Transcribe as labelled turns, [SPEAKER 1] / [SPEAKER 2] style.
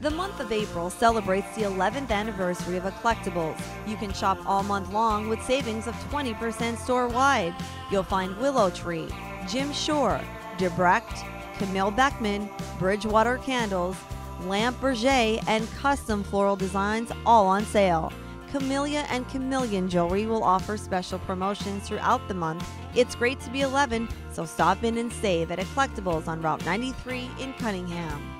[SPEAKER 1] The month of April celebrates the 11th anniversary of Ecclectibles. You can shop all month long with savings of 20% store wide. You'll find Willow Tree, Jim Shore, Debrekht, Camille Beckman, Bridgewater Candles, Lampe Berger, and custom floral designs all on sale. Chamilia and Chameleon Jewelry will offer special promotions throughout the month. It's great to be 11, so stop in and save at Ecclectibles on Route 93 in Cunningham.